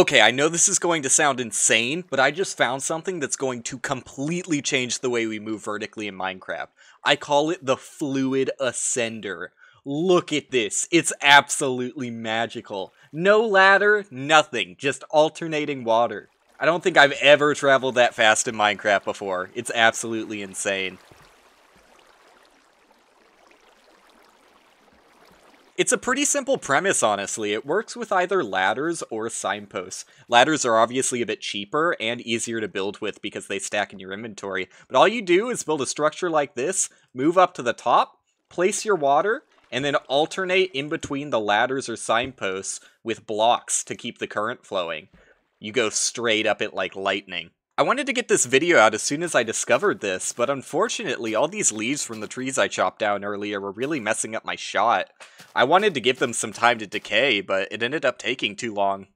Okay, I know this is going to sound insane, but I just found something that's going to completely change the way we move vertically in Minecraft. I call it the Fluid Ascender. Look at this. It's absolutely magical. No ladder, nothing. Just alternating water. I don't think I've ever traveled that fast in Minecraft before. It's absolutely insane. It's a pretty simple premise, honestly. It works with either ladders or signposts. Ladders are obviously a bit cheaper and easier to build with because they stack in your inventory, but all you do is build a structure like this, move up to the top, place your water, and then alternate in between the ladders or signposts with blocks to keep the current flowing. You go straight up it like lightning. I wanted to get this video out as soon as I discovered this, but unfortunately all these leaves from the trees I chopped down earlier were really messing up my shot. I wanted to give them some time to decay, but it ended up taking too long.